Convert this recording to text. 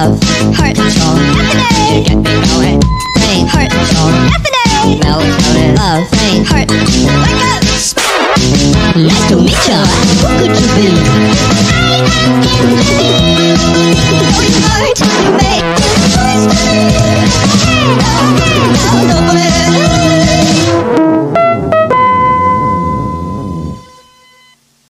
love, heart control, you get me going, pain, heart control, Definite. love, pain, heart, wake up, nice to meet ya, who could you be?